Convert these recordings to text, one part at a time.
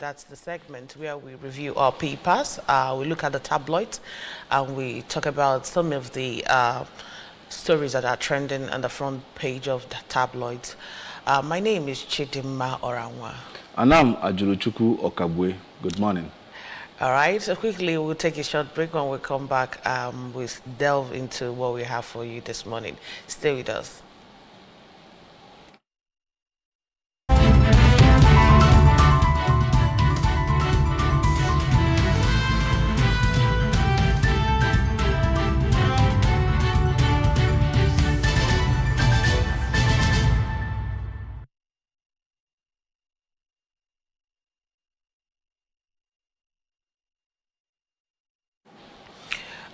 That's the segment where we review our papers. Uh, we look at the tabloids and we talk about some of the uh, stories that are trending on the front page of the tabloids. Uh, my name is Chidima Oranwa. And I'm Ajuruchuku Okabwe. Good morning. All right, so quickly we'll take a short break. When we come back, um, we'll delve into what we have for you this morning. Stay with us.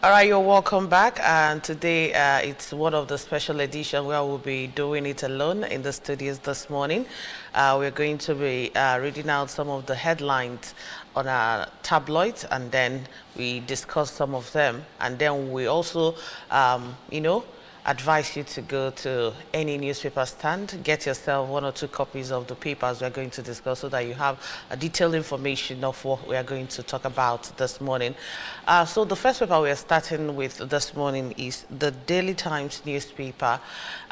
All right, you're welcome back. And today uh, it's one of the special edition where we'll be doing it alone in the studios this morning. Uh, we're going to be uh, reading out some of the headlines on our tabloids and then we discuss some of them. And then we also, um, you know, advise you to go to any newspaper stand, get yourself one or two copies of the papers we're going to discuss so that you have a detailed information of what we are going to talk about this morning. Uh, so the first paper we are starting with this morning is the Daily Times newspaper.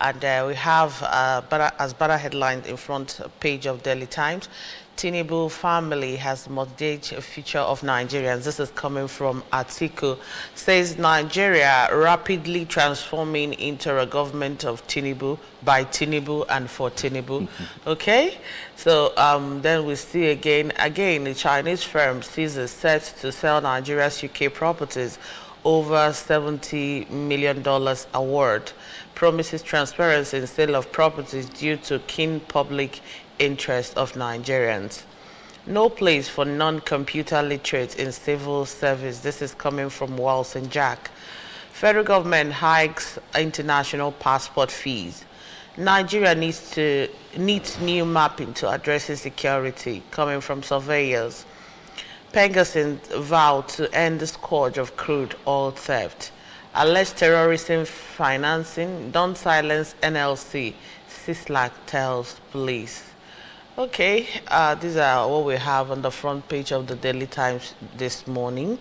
And uh, we have, uh, as banner headline in front page of Daily Times, Tinubu family has mortgaged a future of Nigerians. This is coming from Atiku. Says Nigeria rapidly transforming into a government of Tinubu by Tinubu and for Tinubu. Mm-hmm. Okay? So um, then we see again, again, the Chinese firm sees set to sell Nigeria's UK properties over $70 million award. Promises transparency in sale of properties due to keen public interest of Nigerians. No place for non-computer literate in civil service. This is coming from Walson-Jack. Federal government hikes international passport fees. Nigeria needs to needs new mapping to address insecurity coming from surveyors. PENGASSAN vow to end the scourge of crude oil theft. Alleged terrorism financing, don't silence NLC, CISLAC tells police. Okay, uh, these are what we have on the front page of the Daily Times this morning.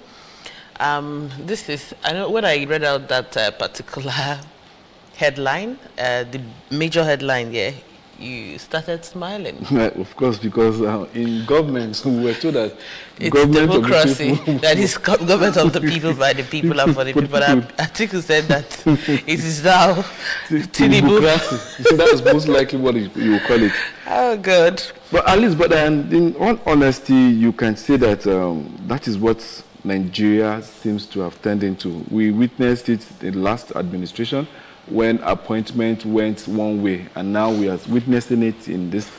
Um, this is, I know when I read out that uh, particular headline, uh, the major headline, yeah, you started smiling. of course, because uh, in government, we were told that it's government democracy, that is government of the people, by the people, and for the people. I, I think you said that it is now democracy. that is most likely what you will call it. Oh, good. But at least, but um, in all honesty, you can say that um, that is what Nigeria seems to have turned into. We witnessed it in the last administration when appointment went one way, and now we are witnessing it in this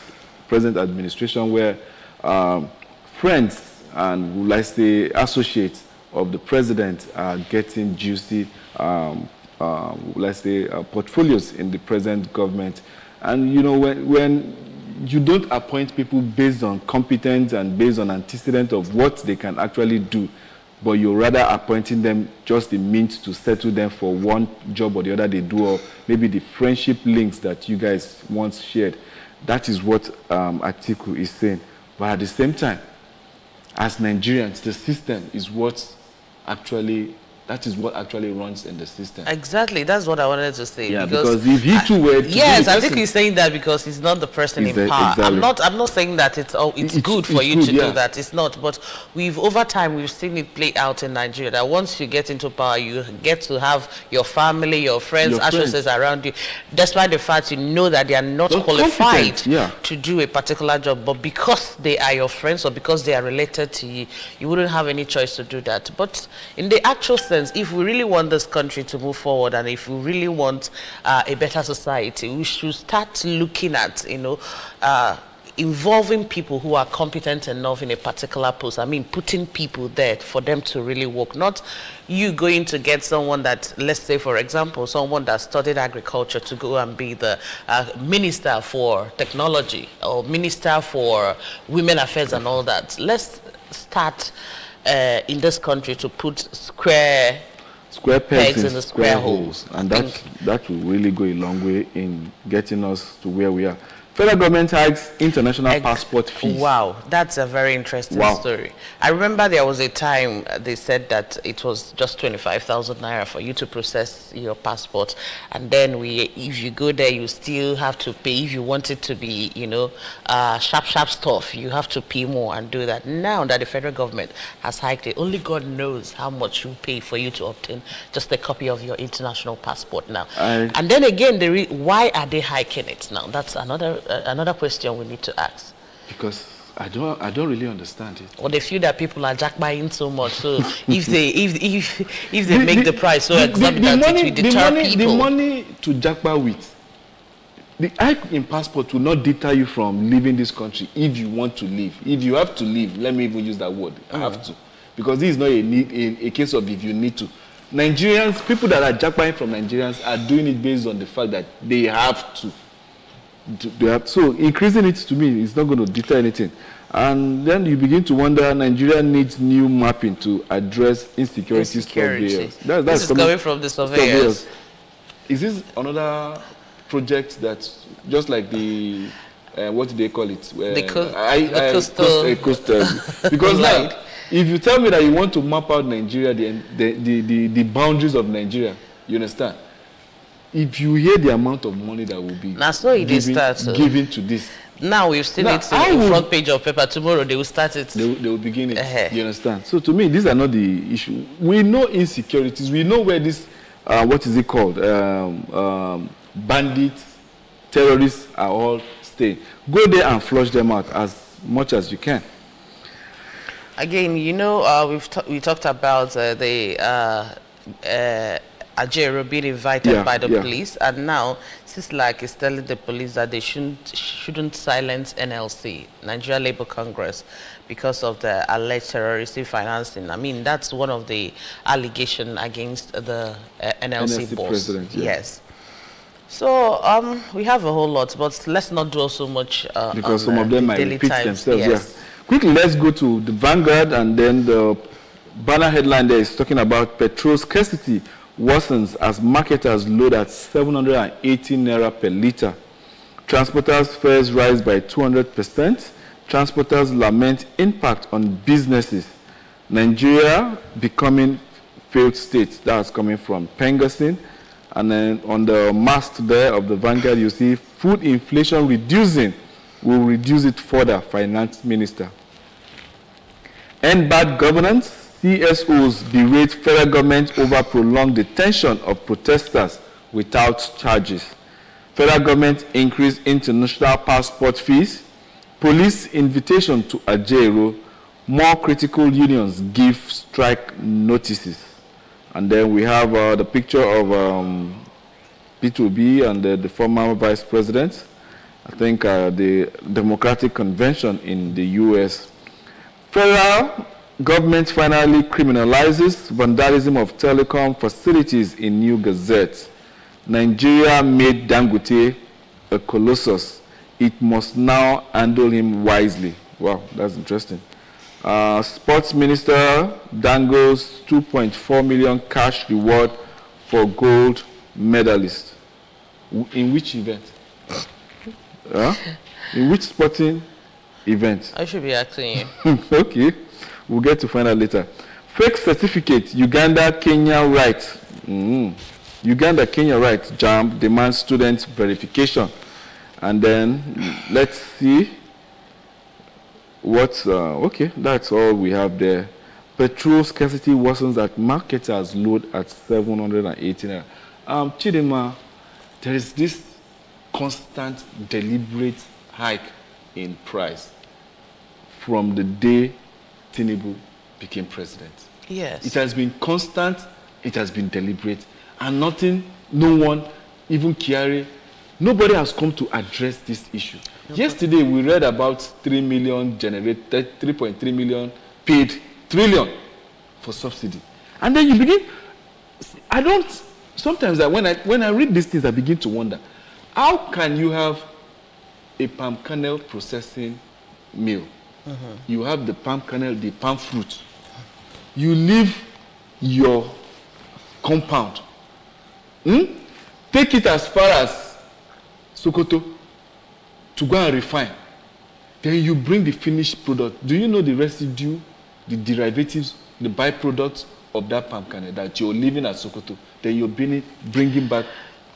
present administration where um, friends and, let's say, associates of the president are getting juicy, um, uh, let's say, uh, portfolios in the present government. And, you know, when, when you don't appoint people based on competence and based on antecedent of what they can actually do, but you're rather appointing them just the means to settle them for one job or the other they do, or maybe the friendship links that you guys once shared. That is what um, Atiku is saying. But at the same time, as Nigerians, the system is what actually that is what actually runs in the system. Exactly, that's what I wanted to say. Yeah, because, because if he too were to yes, I think he's saying that because he's not the person in power. Exactly. I'm not. I'm not saying that it's oh, it's, it's good for it's you good, to yeah. do that. It's not. But we've over time we've seen it play out in Nigeria that once you get into power, you get to have your family, your friends, your associates around you, despite the fact you know that they are not They're qualified yeah. to do a particular job, but because they are your friends or because they are related to you, you wouldn't have any choice to do that. But in the actual sense if we really want this country to move forward and if we really want uh, a better society, we should start looking at, you know, uh, involving people who are competent enough in a particular post. I mean, putting people there for them to really work. Not you going to get someone that, let's say, for example, someone that studied agriculture to go and be the uh, minister for technology or minister for women affairs and all that. Let's start uh, in this country to put square square pegs, in the square, square holes. And that, that will really go a long way in getting us to where we are. Federal government hikes international Ex passport fees. Wow, that's a very interesting wow. story. I remember there was a time they said that it was just 25,000 naira for you to process your passport. And then we, if you go there, you still have to pay. If you want it to be, you know, uh, sharp, sharp stuff, you have to pay more and do that. Now that the federal government has hiked it, only God knows how much you pay for you to obtain just a copy of your international passport now. I, and then again, the why are they hiking it now? That's another uh, another question we need to ask. Because I don't, I don't really understand it. Or they feel that people are jack buying so much. So if they, if, if, if they the, make the, the, price so exorbitant, the, money, it will deter the money, people. The money to jackpot with, the hike in passport will not deter you from leaving this country if you want to leave. If you have to leave, let me even use that word, I mm. have to. Because this is not a, need, a, a case of if you need to. Nigerians, people that are jackpotting from Nigerians are doing it based on the fact that they have to so increasing it to me is not going to deter anything. And then you begin to wonder, Nigeria needs new mapping to address insecurity, insecurity. That, that's this is coming, from the surveillance. surveillance. Is this another project that, just like the, uh, what do they call it? Uh, the, co I, the I, coastal. Coast, uh, coastal. because now, if you tell me that you want to map out Nigeria, the, the, the, the boundaries of Nigeria, you understand? If you hear the amount of money that will be now so given, start, so. given to this. Now we've seen now, it in the front page of paper. Tomorrow they will start it. They, they will begin it. Uh -huh. you understand? So to me these are not the issue. We know insecurities. We know where this uh, what is it called? Um, um, bandits terrorists are all staying. Go there and flush them out as much as you can. Again you know uh, we've we talked about uh, the Ajaero being invited yeah, by the yeah. police, and now like is telling the police that they shouldn't shouldn't silence NLC, Nigeria Labour Congress, because of the alleged terroristic financing. I mean, that's one of the allegation against the uh, NLC, NLC, boss. Yeah. Yes. So um, we have a whole lot, but let's not dwell so much uh, because some of them might repeat times. themselves. Yes. Yeah. Quickly, let's go to the Vanguard, and then the banner headline there is talking about petrol scarcity worsens as marketers load at 780 naira per litre. Transporters' fares rise by 200%. Transporters lament impact on businesses. Nigeria becoming failed state. That's coming from PENGASSAN. And then on the mast there of the Vanguard, you see food inflation reducing We'll reduce it further, finance minister. End bad governance, CSOs berate federal government over prolonged detention of protesters without charges. Federal government increase international passport fees. Police invitation to Ajaero. More critical unions give strike notices. And then we have uh, the picture of um, P2B and uh, the former vice president. I think uh, the Democratic Convention in the U.S. Federal Government finally criminalizes vandalism of telecom facilities in new gazette. Nigeria made Dangote a colossus. It must now handle him wisely. Wow, that's interesting. Uh, Sports Minister Dango's 2.4 million cash reward for gold medalist. In which event? Uh, in which sporting event? I should be asking you. okay. We'll get to find out later. Fake certificate, Uganda, Kenya right. Mm. Uganda, Kenya right. JAMB demands student verification. And then let's see what's, uh, okay, that's all we have there. Petrol scarcity worsens at marketers load at 718. Um, Chidima, there is this constant, deliberate hike in price from the day Tinubu became president. Yes. It has been constant, it has been deliberate, and nothing, no one, even Kyari, nobody has come to address this issue. Yesterday, we read about 3 million generated, 3.3 million paid, trillion for subsidy. And then you begin, I don't, sometimes I, when, I, when I read these things, I begin to wonder, how can you have a palm kernel processing mill -hmm. You have the palm kernel, the palm fruit. You leave your compound. Hmm? Take it as far as Sokoto to go and refine. Then you bring the finished product. Do you know the residue, the derivatives, the byproducts of that palm kernel that you're leaving at Sokoto? Then you're bringing, bringing back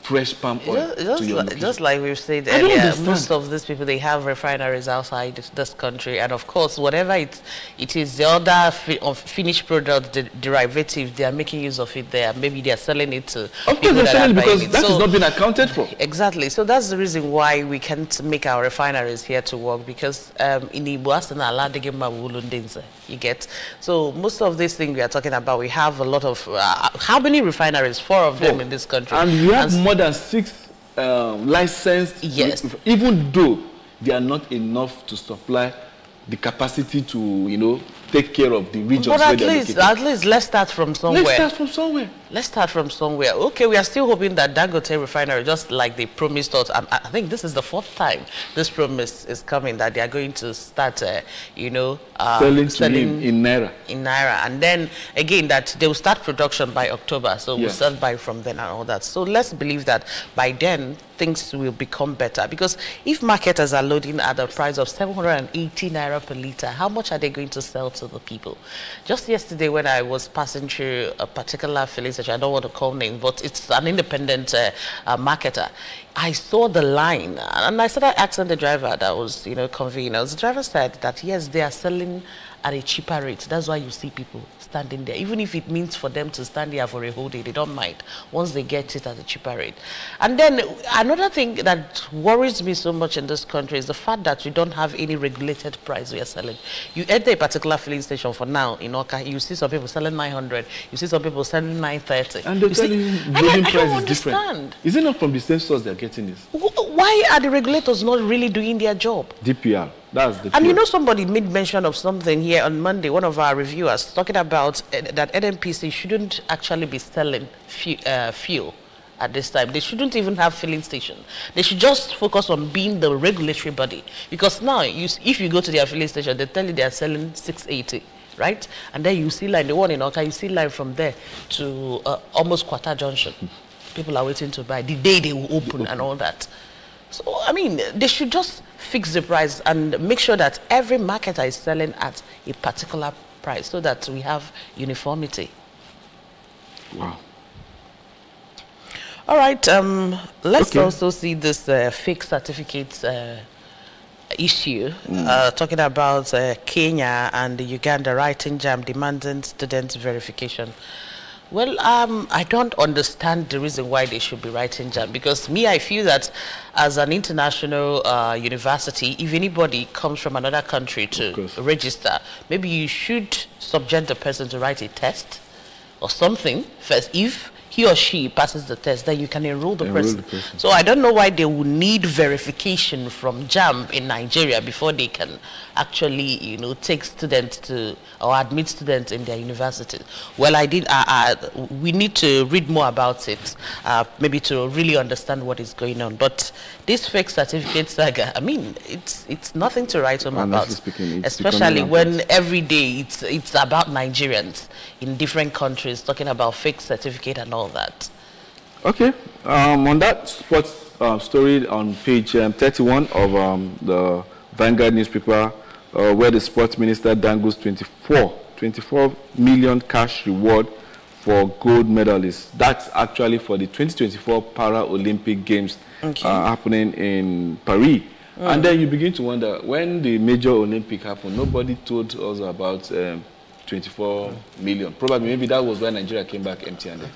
fresh palm oil just, to your like, just like we've said earlier, most of these people they have refineries outside this country, and of course, whatever it it is, the other fi of finished product, the derivative, they are making use of it there. Maybe they are selling it to. Of course, they're that selling because it. that is So- not been accounted for. Exactly. So that's the reason why we can't make our refineries here to work because um, in Igbo, asina ala adịghị mma bụ olu ndị nze. you get. So most of these things we are talking about, we have a lot of, uh, how many refineries? Four of them in this country. And you have And more than six um, licensed, Yes. even though they are not enough to supply the capacity to, you know, take care of the regions But at least, at least let's start from somewhere. Let's start from somewhere. Let's start from somewhere. Okay, we are still hoping that Dangote refinery, just like they promised us, and I I think this is the fourth time this promise is coming that they are going to start, uh, you know, uh, selling to in Naira. in naira and then again that they will start production by october so we'll start by from then and all that so let's believe that by then things will become better because if marketers are loading at the price of 780 naira per liter how much are they going to sell to the people just yesterday when i was passing through a particular filling station i don't want to call names but it's an independent uh, uh, marketer I saw the line and I started asking the driver that was, you know, convenient. The driver said that yes, they are selling at a cheaper rate. That's why you see people standing there. Even if it means for them to stand there for a whole day, they don't mind once they get it at a cheaper rate. And then another thing that worries me so much in this country is the fact that we don't have any regulated price we are selling. You enter a particular filling station for now in Awka, you see some people selling 900, you see some people selling 930. And they're You telling you I- I- rolling I price is different. Is it not from the same source they're getting this? Why are the regulators not really doing their job? DPR. That's the And you know, somebody made mention of something here on Monday, one of our reviewers, talking about uh, that NNPC shouldn't actually be selling fu- uh, fuel at this time. They shouldn't even have filling station. They should just focus on being the regulatory body. Because now, you, if you go to their filling station, they tell you they are selling 680 right? And then you see line, the one in Awka, you see line from there to uh, almost Quarter Junction. People are waiting to buy the day they will open and all that. So, I mean, they should just fix the price and make sure that every marketer is selling at a particular price so that we have uniformity. Wow. All right, um, let's Okay. also see this uh, fake certificates uh, issue, uh, talking about uh, Kenya and Uganda writing JAMB demanding student verification. Well, um, I don't understand the reason why they should be writing JAMB because me, I feel that as an international uh, university, if anybody comes from another country to register, maybe you should subject the person to write a test or something first. If he or she passes the test, then you can enroll the, Enroll person. the person. So I don't know why they would need verification from JAMB in Nigeria before they can actually, you know, take students to or admit students in their universities. Well, I did. Uh, uh, we need to read more about it, uh, maybe to really understand what is going on. But this fake certificate saga, I mean, it's it's nothing to write home about, speaking, especially when every day it's it's about Nigerians in different countries talking about fake certificate and all that. Okay. Um, on that sports uh, story on page um, 31 of um, the Vanguard newspaper, uh, where the sports minister dangles 24, 24 million cash reward for gold medalists. That's actually for the 2024 Paralympic Games Okay. uh, happening in Paris. And then you begin to wonder when the major Olympic happened, nobody told us about um, 24 million. Probably maybe that was why Nigeria came back empty-handed.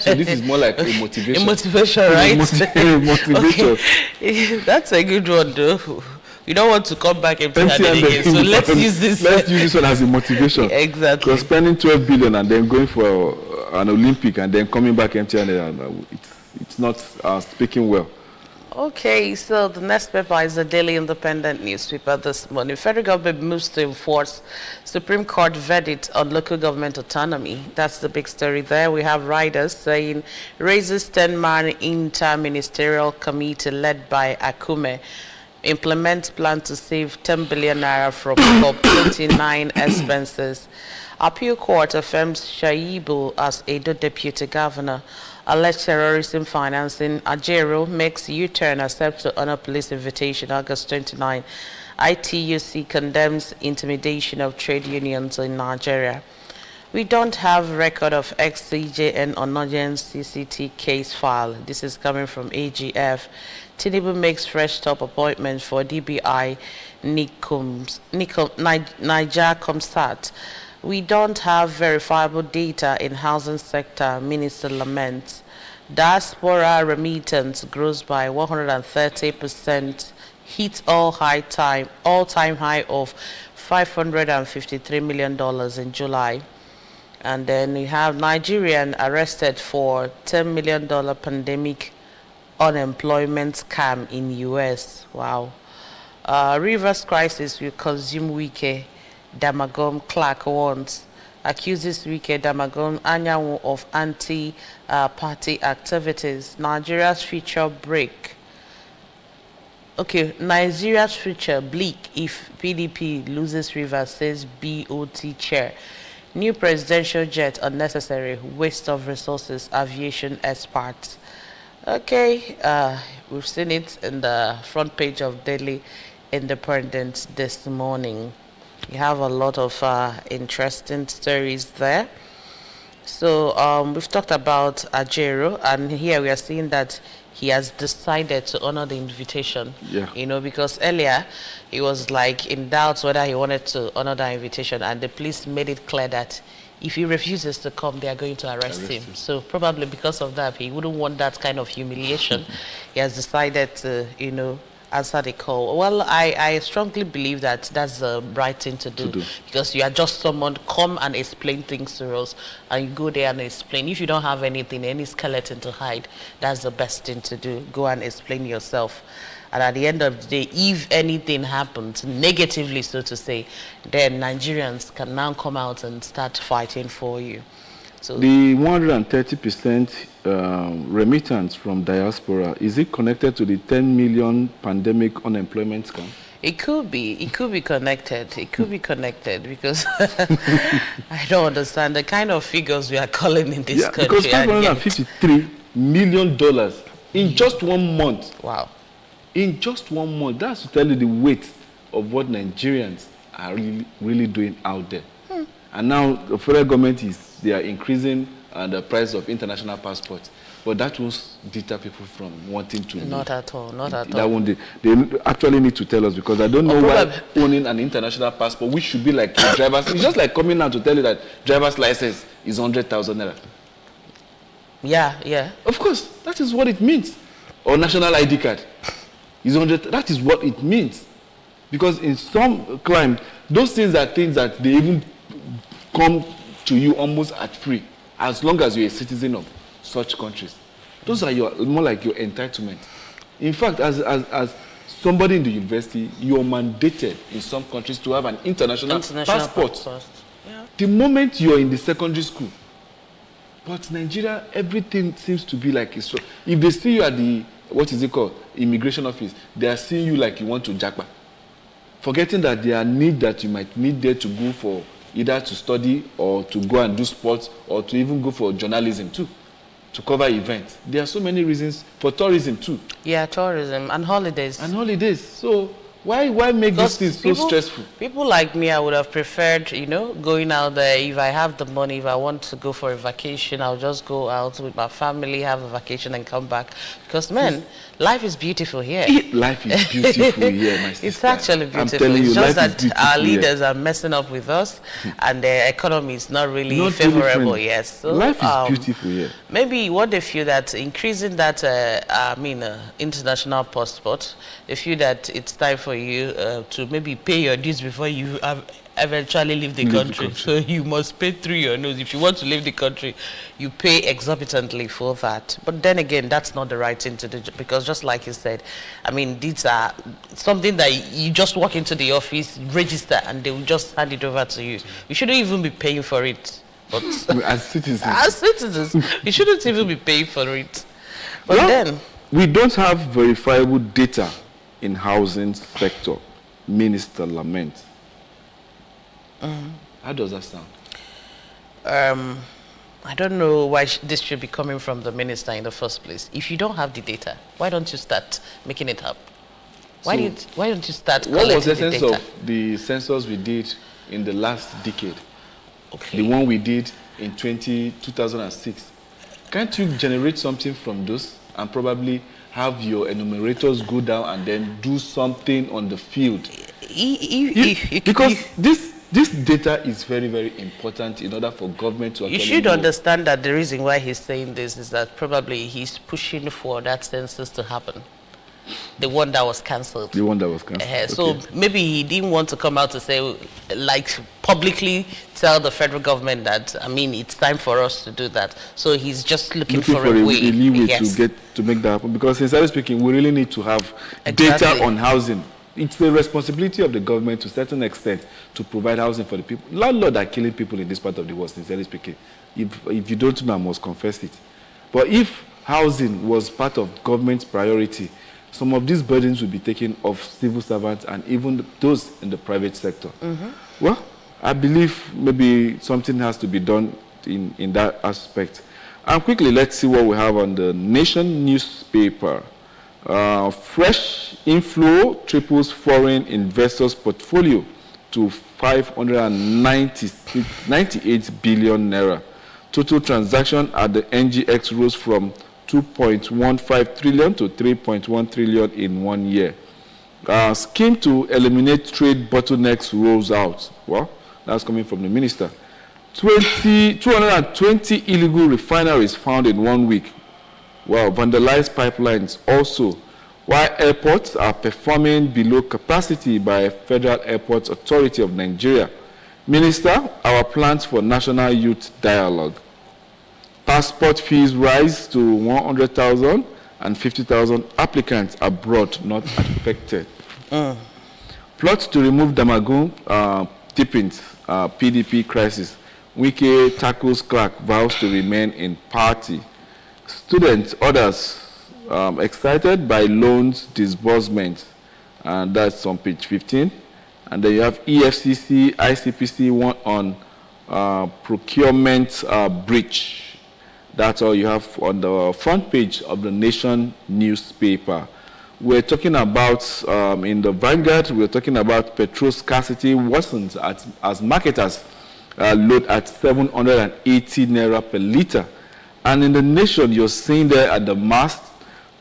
So this is more like a motivation. A motivation, right? moti- motivation. Okay. That's a good one, though. You don't want to come back empty-handed Empty-handed. again, so let's use this. Let's use this one as a motivation. Exactly. Because spending 12 billion and then going for uh, an Olympic and then coming back empty-handed, uh, it's, it's not uh, speaking well. Okay, so the next paper is the Daily Independent newspaper this morning. Federal government moves to enforce Supreme Court verdict on local government autonomy. That's the big story there. We have riders saying raises 10-man inter-ministerial committee led by Akume implement plan to save 10 billion naira from COP29 expenses. Appeal Court affirms Shaibu as Edo Deputy Governor. Alleged terrorism financing, Ajaero makes U-turn, accepts to honor police invitation August 29. ITUC condemns intimidation of trade unions in Nigeria. We don't have record of ex-CJN Onnoghen CCT case file. This is coming from AGF. Tinubu makes fresh top appointment for DBI Nikums, Nikum, Niger Comsat. We don't have verifiable data in housing sector, Minister laments. Diaspora remittance grows by 130%, hits all high time, all-time high of $553 million in July. And then we have Nigerian arrested for $10 million pandemic unemployment scam in U.S. Wow. Uh, Rivers crisis will consume Wike. Damagum Clark warns. Accuses Wike Damagum Anyanwu of anti-party uh, activities. Nigeria's future break. Okay, Nigeria's future bleak if PDP loses Rivers, says BOT chair. New presidential jet unnecessary, waste of resources, aviation experts. Okay, uh, we've seen it in the front page of Daily Independent this morning. You have a lot of uh, interesting stories there. So um, we've talked about Ajaero, and here we are seeing that he has decided to honor the invitation. Yeah. You know, because earlier he was like in doubt whether he wanted to honor the invitation, and the police made it clear that if he refuses to come, they are going to arrest, arrest him. him. So probably because of that, he wouldn't want that kind of humiliation. he has decided to, you know, answer the call? Well, I, I strongly believe that that's the right thing to do, to do, because you are just someone come and explain things to us, and you go there and explain. If you don't have anything, any skeleton to hide, that's the best thing to do. Go and explain yourself. And at the end of the day, if anything happens, negatively so to say, then Nigerians can now come out and start fighting for you. So the 130% um, remittance from diaspora, is it connected to the 10 million pandemic unemployment scam? It could be. It could be connected. It could be connected because I don't understand the kind of figures we are calling in this yeah, country. Because 553 million dollars in just one month. Wow. In just one month. That's to tell you the weight of what Nigerians are really, really doing out there. Hmm. And now the federal government is they are increasing uh, the price of international passports. But that won't deter people from wanting to. Not at all. Not at that all. That won't, they, actually need to tell us because I don't know why owning an international passport, which should be like a driver's. It's just like coming out to tell you that driver's license is hundred thousand naira. Yeah, yeah. Of course, that is what it means. Or national ID card is hundred. That is what it means, because in some crime, those things are things that they even come to you almost at free as long as you're a citizen of such countries. Those are your more like your entitlement. In fact, as, as, as somebody in the university, you're mandated in some countries to have an international, international passport. passport. Yeah. The moment you're in the secondary school. But Nigeria, everything seems to be like it's if they see you at the what is it called? Immigration office, they are seeing you like you want to jackpot, forgetting that there are need that you might need there to go for either to study or to go and do sports or to even go for journalism too to cover events. There are so many reasons for tourism too. Yeah tourism and holidays. And holidays. So why why make because thing things so stressful? People like me, I would have preferred, you know, going out there. If I have the money, if I want to go for a vacation, I'll just go out with my family, have a vacation, and come back. Because man, life is beautiful here. life is beautiful here, my sister. It's actually beautiful. I'm telling you, it's just that our leaders here. are messing up with us, and the economy is not really not favorable. Yes, so, life is um, beautiful here. Maybe what they feel that increasing that, uh, I mean, uh, international passport, they feel that it's time for for you uh, to maybe pay your dues before you have eventually leave the, leave country. the country. So you must pay through your nose. If you want to leave the country, you pay exorbitantly for that. But then again, that's not the right thing to do because just like you said, I mean, these are something that you just walk into the office, register, and they will just hand it over to you. You shouldn't even be paying for it. But as citizens, as citizens, you shouldn't even be paying for it. But well, then we don't have verifiable data in housing sector, minister laments. Mm. How does that sound? Um, I don't know why sh this should be coming from the minister in the first place. If you don't have the data, why don't you start making it up? Why, so, did, why don't you start What was the sense of the census we did in the last decade? Okay. The one we did in 20, 2006. Can't you generate something from those and probably have your enumerators go down and then do something on the field? You, because this this data is very, very important in order for government to You should understand that the reason why he's saying this is that probably he's pushing for that census to happen. The one that was cancelled. The one that was cancelled. Uh, so okay. maybe he didn't want to come out to say, like, publicly tell the federal government that, I mean, it's time for us to do that. So he's just looking, looking for, for, a, way. A leeway yes. to get to make that happen. Because sincerely speaking, we really need to have exactly. data on housing it's the responsibility of the government to a certain extent to provide housing for the people. Landlords are killing people in this part of the world, sincerely speaking. If, if you don't know, I must confess it. But if housing was part of government's priority, some of these burdens will be taken off civil servants and even those in the private sector. Mm -hmm. Well, I believe maybe something has to be done in, in that aspect. And quickly, let's see what we have on the Nation newspaper. Uh, fresh inflow triples foreign investors' portfolio to 598 billion naira. Total transaction at the NGX rose from 2.15 trillion to 3.1 trillion in one year. Uh, scheme to eliminate trade bottlenecks rolls out. Well, that's coming from the minister. 20, 220 illegal refineries found in one week well, vandalized pipelines also, while airports are performing below capacity by Federal Airports Authority of Nigeria. Minister, our plans for National Youth Dialogue. Passport fees rise to 100,000 and 50,000 applicants abroad not affected. Uh. Plot to remove Damagum uh, Tippins uh, PDP crisis. Wike tackles Clark vows to remain in party. Students, others, um, excited by loans disbursement, and that's on page 15. And then you have EFCC, ICPC, one on uh, procurement uh, breach. That's all you have on the front page of the Nation newspaper. We're talking about, um, in the Vanguard, we're talking about petrol scarcity worsens at, as marketers uh, load at 780 naira per liter and in the nation, you're seeing there at the mast,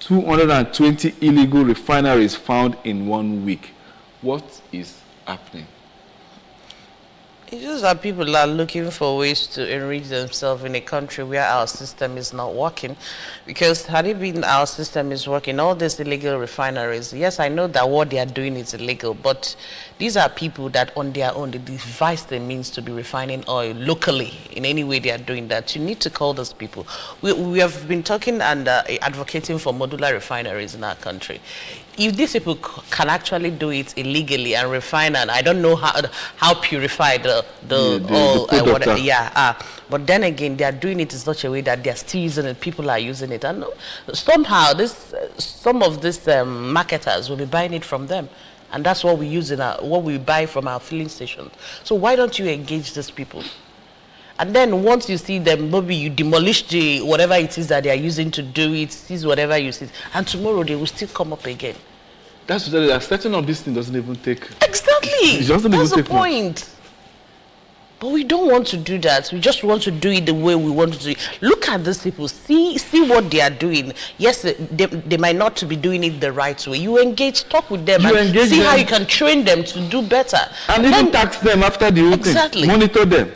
220 illegal refineries found in one week. What is happening? It's just that people are looking for ways to enrich themselves in a country where our system is not working. Because had it been our system is working, all these illegal refineries, yes, I know that what they are doing is illegal, but these are people that on their own, they devise the means to be refining oil locally in any way they are doing that. You need to call those people. We, we have been talking and uh, advocating for modular refineries in our country if these people can actually do it illegally and refine and I don't know how how purify the the, the, oil, the uh, whatever, yeah uh, but then again they are doing it in such a way that they are still using it people are using it and somehow this uh, some of these um, marketers will be buying it from them and that's what we use in our what we buy from our filling stations. So why don't you engage these people? And then once you see them, maybe you demolish the whatever it is that they are using to do it, seize whatever you see, and tomorrow they will still come up again. That's that setting up this thing doesn't even take. Exactly. It doesn't That's even the point. Much. But we don't want to do that. We just want to do it the way we want to do it. Look at these people. See, see what they are doing. Yes, they, they might not be doing it the right way. You engage, talk with them, you and see them. how you can train them to do better. And, and even tax them after the whole exactly. thing. Monitor them.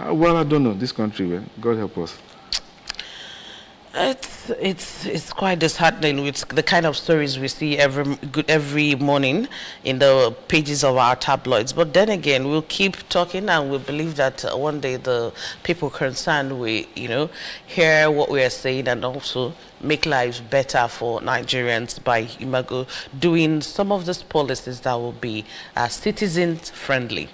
Uh, well, I don't know. This country, well, God help us. It's it's it's quite disheartening with the kind of stories we see every every morning in the pages of our tabloids. But then again, we'll keep talking, and we believe that uh, one day the people concerned will, you know, hear what we are saying and also make lives better for Nigerians by Imago doing some of these policies that will be uh, citizen friendly.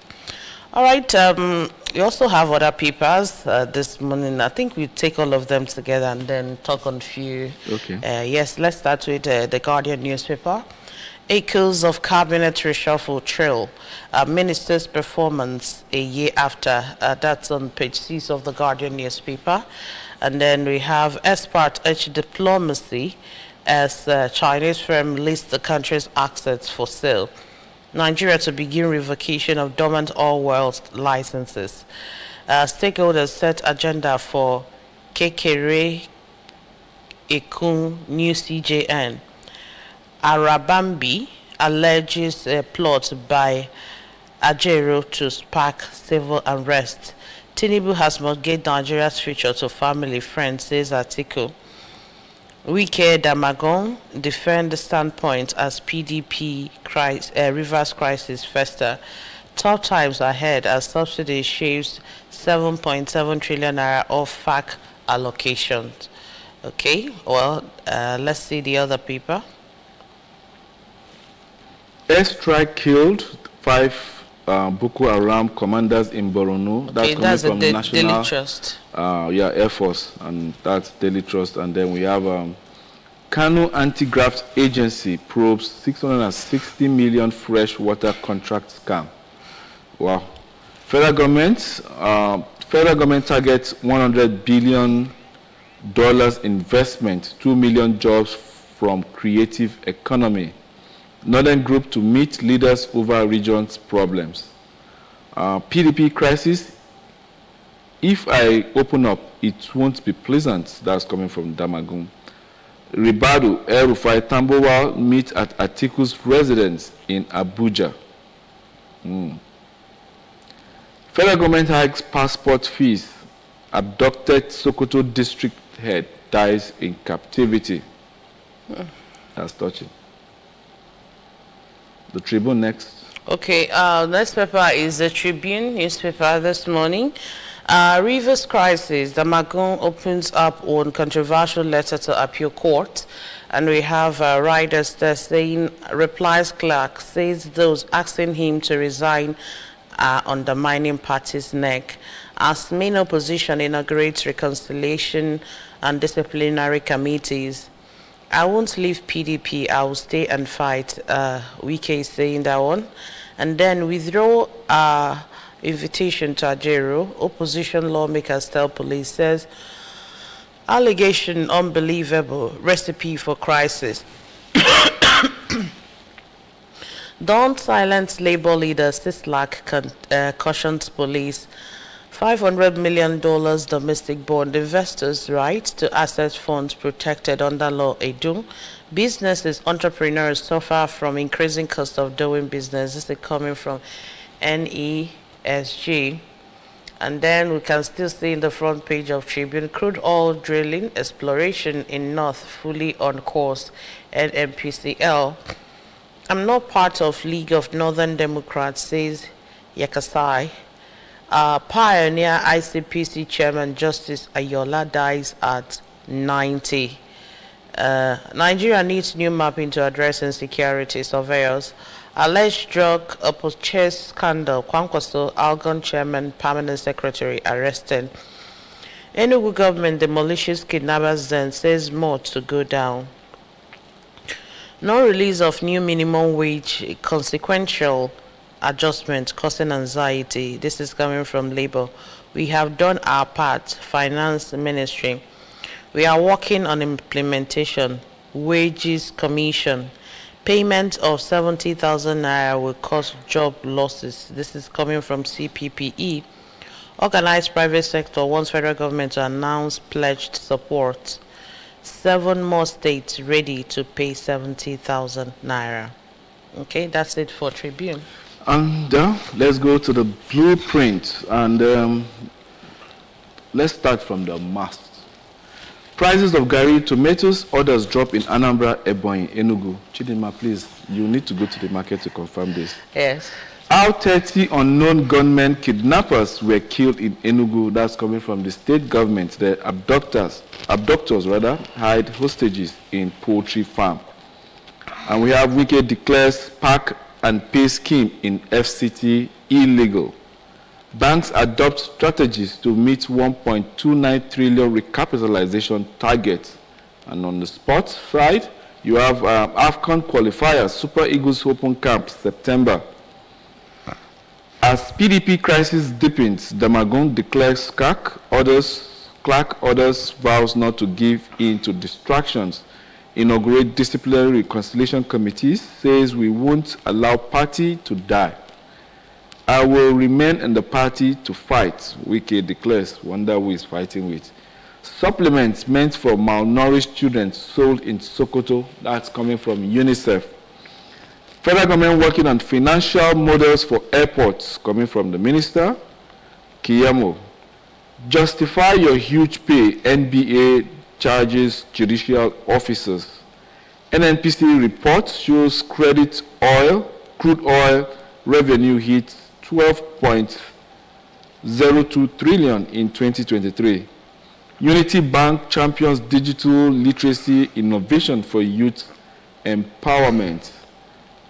All right. Um, we also have other papers uh, this morning. I think we take all of them together and then talk on few. Okay. Uh, yes, let's start with uh, the Guardian newspaper. Echoes of cabinet reshuffle trail. Uh, minister's performance a year after. Uh, that's on page 6 of the Guardian newspaper. And then we have expert H diplomacy as the Chinese firm lists the country's assets for sale. Nigeria to begin revocation of dormant oil wells licenses. Uh, stakeholders set agenda for Kekere Ekun new CJN. Arabambi alleges a plot by Ajaero to spark civil unrest. Tinubu has mortgaged Nigeria's future to family friends, says Atiku. Wike Damagum defend the standpoint as PDP crisis, uh, Rivers crisis fester. Tough times ahead as subsidy shaves 7.7 trillion naira of FAC allocations. Okay, well, uh, let's see the other paper. Airstrike killed five uh, Boko Haram commanders in Borno. Okay, that's coming that's from National Daily Trust. Uh, yeah, Air Force, and that's Daily Trust. And then we have um, Kano Anti-Graft Agency probes 660 million freshwater contract scam. Wow. Federal government, uh, federal government targets 100 billion dollars investment, 2 million jobs from creative economy. Northern Group to meet leaders over region's problems. Uh, PDP crisis, if I open up, it won't be pleasant. That's coming from Damagum. Ribadu, El Rufai, Tambuwal meet at Atiku's residence in Abuja. Mm. Federal government hikes passport fees. Abducted Sokoto district head dies in captivity. Mm. That's touching. The Tribune next. Okay, uh, next paper is the Tribune newspaper this morning. Uh, Rivers crisis, Damagum opens up on controversial letter to appeal court. And we have uh, there saying, replies Clark says those asking him to resign are undermining party's neck. As main opposition inaugurates reconciliation and disciplinary committees, I won't leave PDP. I will stay and fight. Uh, Wike is saying that one. And then withdraw uh, invitation to Ajaero. Opposition lawmakers tell police says, allegation unbelievable, recipe for crisis. Don't silence labor leader CISLAC uh, cautions police $500 million domestic bond investors' right to access funds protected under law Edu. Businesses, entrepreneurs suffer from increasing cost of doing business. This is coming from NESG. And then we can still see in the front page of Tribune, crude oil drilling exploration in North fully on course, NNPCL. I'm not part of League of Northern Democrats, says Yakasai. Uh, pioneer ICPC Chairman Justice Ayoola dies at 90. Uh, Nigeria needs new mapping to address insecurity. Surveyors. Alleged drug purchase scandal. Kwankwaso, Algon Chairman, Permanent Secretary arrested. Enugu government demolishes kidnappers then says more to go down. No release of new minimum wage consequential adjustment causing anxiety. This is coming from Labour. We have done our part, Finance Ministry. We are working on implementation, wages commission. Payment of 70,000 naira will cause job losses. This is coming from CPPE. Organized private sector wants federal government to announce pledged support. Seven more states ready to pay 70,000 naira. Okay, that's it for Tribune. And uh, let's go to the blueprint and um, let's start from the mast. Prices of garri tomatoes, orders drop in Anambra, Ebonyi, Enugu. Chidima, please, you need to go to the market to confirm this. Yes. How 30 unknown gunmen kidnappers were killed in Enugu. That's coming from the state government. The abductors, abductors rather, hide hostages in poultry farm. And we have Wike declares park and pay scheme in FCT illegal. Banks adopt strategies to meet 1.29 trillion recapitalization target. And on the spot side, You have um, AFCON qualifiers, Super Eagles Open Camp, September. As PDP crisis deepens, Damagum declares CAC, others, Clark orders vows not to give in to distractions. Inaugurate disciplinary reconciliation committees, says we won't allow party to die. I will remain in the party to fight, Wike declares. Wonder who is fighting with. Supplements meant for malnourished children sold in Sokoto. That's coming from UNICEF. Federal government working on financial models for airports coming from the minister, Kiyamo. Justify your huge pay, NBA charges judicial officers. NNPC report shows credit oil, crude oil revenue hits 12.02 trillion in 2023. Unity Bank champions digital literacy innovation for youth empowerment.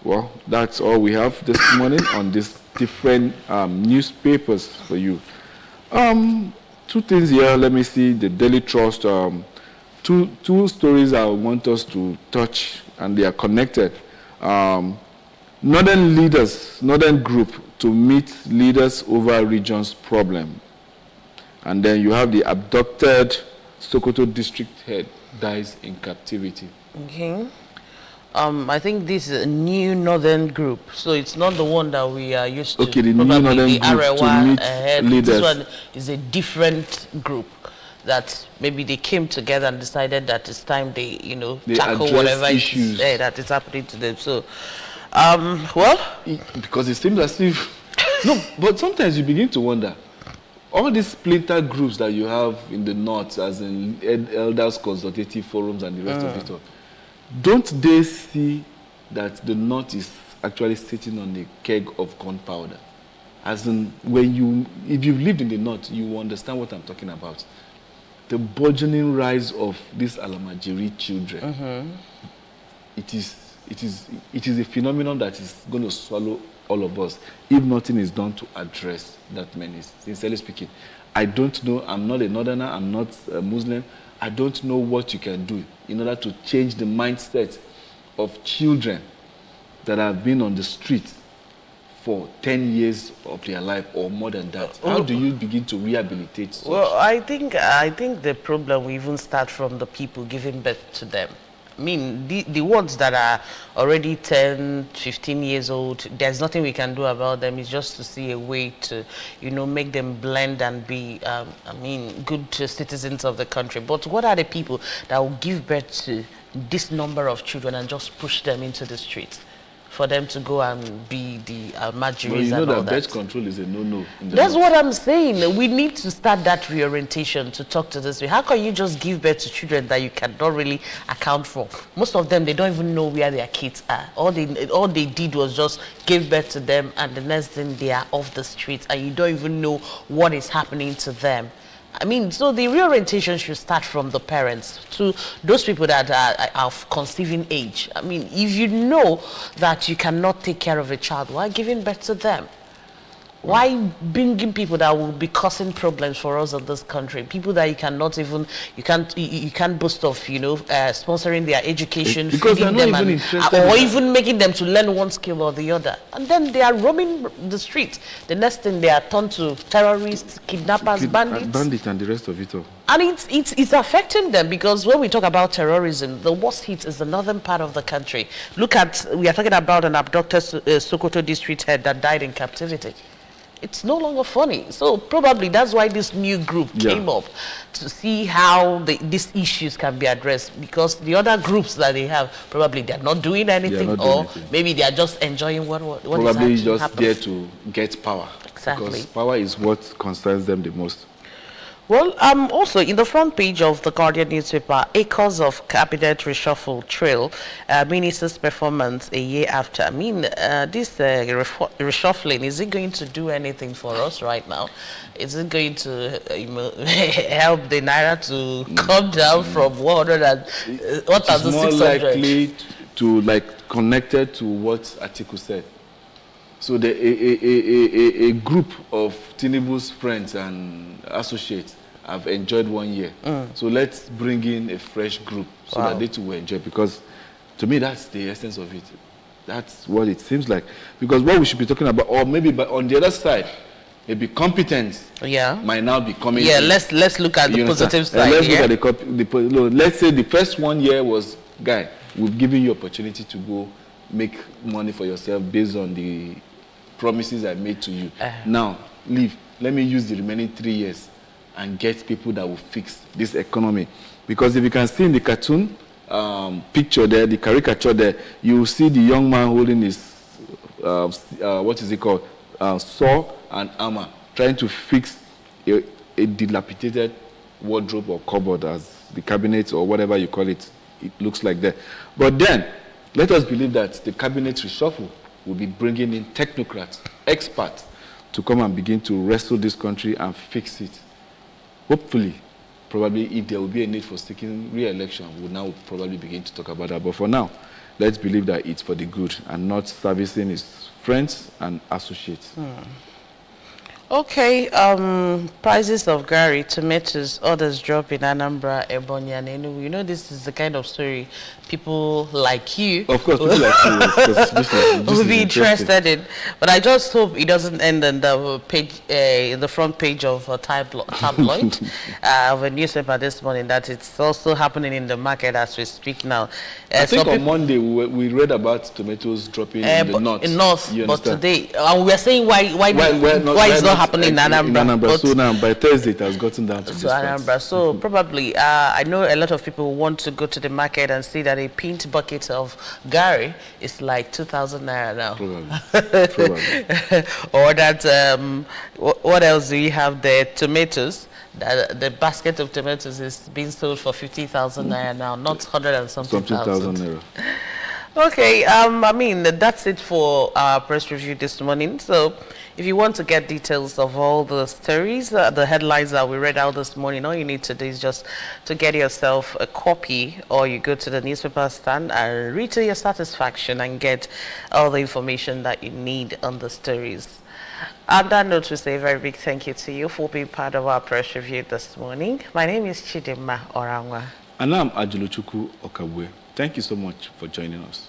Well, that's all we have this morning on these different um, newspapers for you. Um, two things here. Let me see the Daily Trust. Um, two, two stories I want us to touch, and they are connected. Um, Northern leaders, Northern group to meet leaders over region's problem. And then you have the abducted Sokoto district head dies in captivity. Okay. Um, I think this is a new northern group, so it's not the one that we are used to. Okay, the new northern the group to meet leaders. This one is a different group that maybe they came together and decided that it's time they, you know, They tackle whatever issues. is, eh, that is happening to them. So, um, well, Because it seems as if no, but sometimes you begin to wonder. All these splinter groups that you have in the north, as in elders consultative forums and the rest of it all, don't they see that the north is actually sitting on a keg of gunpowder? As in, when you, if you've lived in the north, you will understand what I'm talking about. The burgeoning rise of these Almajiri children. Mm-hmm. It is it is it is a phenomenon that is going to swallow all of us if nothing is done to address that menace sincerely speaking i don't know i'm not a northerner i'm not a muslim. I don't know what you can do in order to change the mindset of children that have been on the street for 10 years of their life or more than that how do you begin to rehabilitate such? Well, I think I think the problem will even start from the people giving birth to them. I mean, the, the ones that are already 10, 15 years old, there's nothing we can do about them. It's just to see a way to, you know, make them blend and be, um, I mean, good citizens of the country. But what are the people that will give birth to this number of children and just push them into the streets? For them to go and be the uh, well, you know that that. birth control is a no-no That's what I'm saying. We need to start that reorientation to talk to this way. How can you just give birth to children that you cannot really account for? Most of them, they don't even know where their kids are. All they, all they did was just give birth to them, and the next thing they are off the streets, and you don't even know what is happening to them. I mean, so the reorientation should start from the parents to those people that are, of conceiving age. I mean, if you know that you cannot take care of a child, why giving birth to them? Why bringing people that will be causing problems for us in this country? People that you cannot even, you can't, you, you can't boast of, you know, uh, sponsoring their education, they're feeding them, even and, or even making them to learn one skill or the other. And then they are roaming the streets. The next thing they are turned to terrorists, kidnappers, Kid- bandits. bandit and the rest of it all And it's, it's, it's affecting them because when we talk about terrorism, the worst hit is the northern part of the country. Look at, we are talking about an abducted uh, Sokoto district head that died in captivity. It's no longer funny. So probably that's why this new group Yeah. came up to see how the, these issues can be addressed because the other groups that they have, probably they're not doing anything not doing or anything. maybe they're just enjoying what, what, what is probably actually just happening. there to get power. Exactly. Because power is what concerns them the most. Well, um, also in the front page of the Guardian newspaper, acres of cabinet reshuffle trail uh, minister's performance a year after. I mean, uh, this uh, reshuffling is it going to do anything for us right now? Is it going to uh, help the naira to come down from 100 and uh, what It's more likely to like connected to what Atiku said. So the, a, a, a, a, group of Tinubu's friends and associates have enjoyed one year. Mm. So let's bring in a fresh group so Wow. that they too will enjoy because To me, that's the essence of it. That's what it seems like. Because what we should be talking about, or maybe but on the other side, maybe competence Yeah. might now be coming. Yeah, in. let's let's look at the You positive side. let's yeah? look at the, the no, let's say the first one year was guy we've given you opportunity to go make money for yourself based on the promises i made to you. Uh-huh. now leave. Let me use the remaining three years and get people that will fix this economy. Because if you can see in the cartoon um, picture there the caricature there you will see the young man holding his uh, uh, what is it called? Uh, saw and hammer trying to fix a, a dilapidated wardrobe or cupboard as the cabinet or whatever you call it it looks like that but then let us believe that the cabinet reshuffle will be bringing in technocrats experts to come and begin to wrestle this country and fix it. Hopefully probably if there will be a need for seeking re-election we'll now probably begin to talk about that. But for now let's believe that it's for the good and not servicing his friends and associates hmm. Okay, um, prices of garri, tomatoes, others drop in Anambra, Ebonyi, and Enugu. You know, this is the kind of story people like you of course people like you because this is, will be interested in. But I just hope it doesn't end in the page, uh, in the front page of a tabloid uh, of a newspaper this morning. That it's also happening in the market as we speak now. Uh, I think on Monday we, we read about tomatoes dropping uh, in the north. in north, but today, and we are saying why why Why, why not, why why it's not happening in Anambra. but- so now by Thursday it has gotten down to to. Anambra. So probably, uh, I know a lot of people want to go to the market and see that a pint bucket of garri is like 2,000 naira now. Probably. Probably. or that, um, what else do you have there? Tomatoes. That the basket of tomatoes is being sold for 50,000 naira now, not 100 and something Something naira. Okay, um, I mean, that's it for our press review this morning. So, if you want to get details of all the stories, uh, the headlines that we read out this morning, all you need to do is just to get yourself a copy or you go to the newspaper stand and read to your satisfaction and get all the information that you need on the stories. On that note, we say a very big thank you to you for being part of our press review this morning. My name is Chidima Orangwa. And I'm Ajuluchuku Okabwe. Thank you so much for joining us.